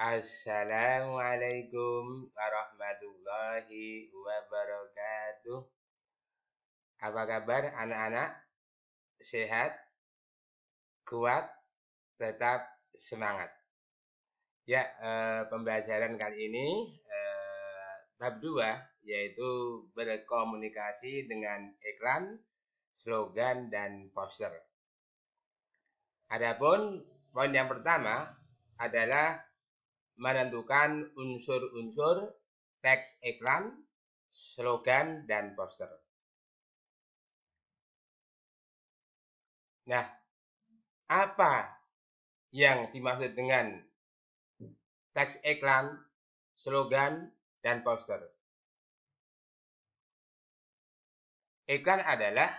Assalamualaikum warahmatullahi wabarakatuh. Apa kabar anak-anak? Sehat? Kuat? Tetap semangat. Ya, eh, pembelajaran kali ini eh, bab 2 yaitu berkomunikasi dengan iklan, slogan dan poster. Adapun poin yang pertama adalah menentukan unsur-unsur teks iklan, slogan, dan poster. Nah, apa yang dimaksud dengan teks iklan, slogan, dan poster? Iklan adalah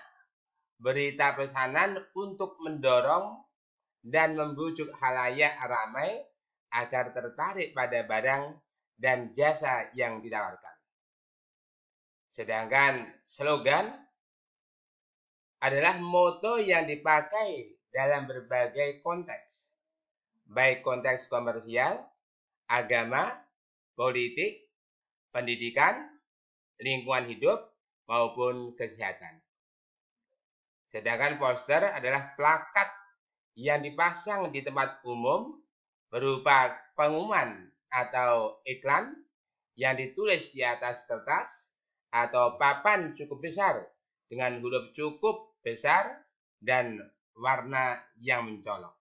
berita pesanan untuk mendorong dan membujuk halayak ramai agar tertarik pada barang dan jasa yang ditawarkan. Sedangkan slogan adalah moto yang dipakai dalam berbagai konteks, baik konteks komersial, agama, politik, pendidikan, lingkungan hidup, maupun kesehatan. Sedangkan poster adalah plakat yang dipasang di tempat umum berupa pengumuman atau iklan yang ditulis di atas kertas atau papan cukup besar dengan huruf cukup besar dan warna yang mencolok.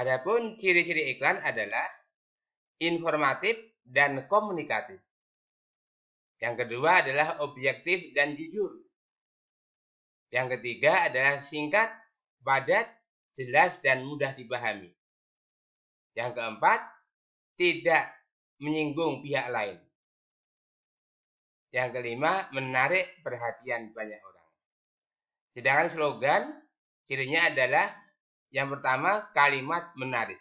Adapun ciri-ciri iklan adalah informatif dan komunikatif. Yang kedua adalah objektif dan jujur. Yang ketiga adalah singkat, padat, jelas, dan mudah dipahami. Yang keempat, tidak menyinggung pihak lain. Yang kelima, menarik perhatian banyak orang. Sedangkan slogan, cirinya adalah yang pertama, kalimat menarik.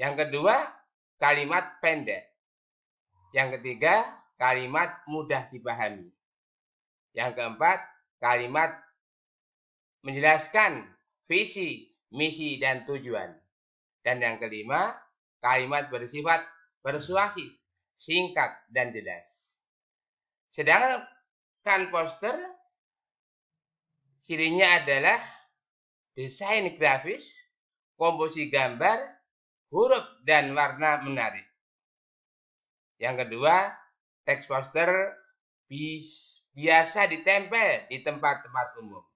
Yang kedua, kalimat pendek. Yang ketiga, kalimat mudah dipahami. Yang keempat, kalimat menjelaskan visi, misi, dan tujuan. Dan yang kelima, kalimat bersifat persuasif, singkat, dan jelas. Sedangkan poster, cirinya adalah desain grafis, komposisi gambar, huruf dan warna menarik. Yang kedua, teks poster biasa ditempel di tempat-tempat umum.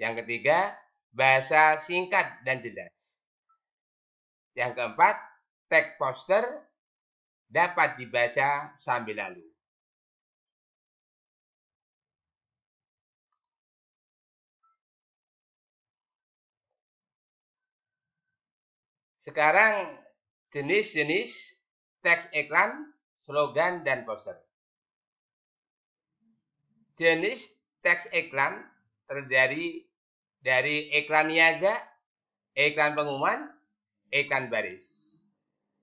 Yang ketiga, bahasa singkat dan jelas. Yang keempat, teks poster dapat dibaca sambil lalu. Sekarang jenis-jenis teks iklan, slogan, dan poster. Jenis teks iklan terdiri dari iklan niaga, iklan pengumuman, iklan baris.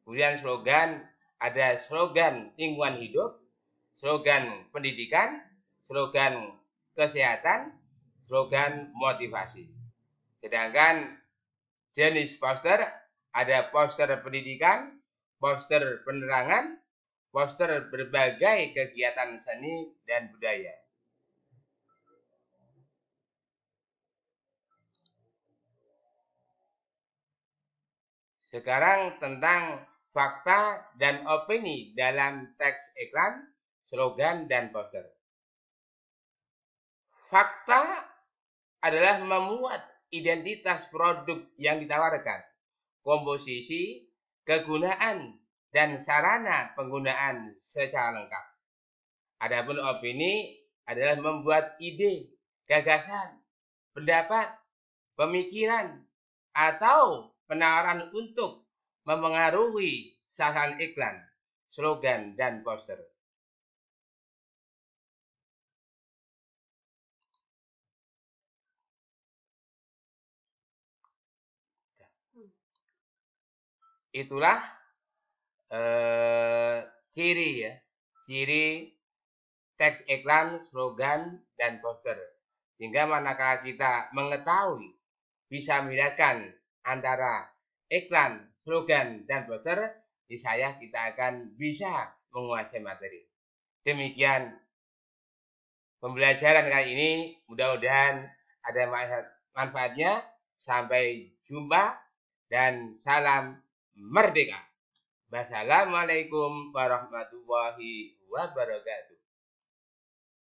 Kemudian slogan ada slogan lingkungan hidup, slogan pendidikan, slogan kesehatan, slogan motivasi. Sedangkan jenis poster ada poster pendidikan, poster penerangan, poster berbagai kegiatan seni dan budaya. Sekarang tentang fakta dan opini dalam teks iklan, slogan, dan poster. Fakta adalah memuat identitas produk yang ditawarkan komposisi, kegunaan, dan sarana penggunaan secara lengkap. Adapun opini adalah membuat ide, gagasan, pendapat, pemikiran, atau penawaran untuk memengaruhi sasaran iklan, slogan, dan poster. Itulah eh, ciri ya, ciri teks iklan, slogan, dan poster. Sehingga manakala kita mengetahui bisa membedakan antara iklan, slogan, dan poster, di saya kita akan bisa menguasai materi. Demikian pembelajaran kali ini. Mudah-mudahan ada manfaatnya. Sampai jumpa dan salam merdeka. Wassalamualaikum warahmatullahi wabarakatuh.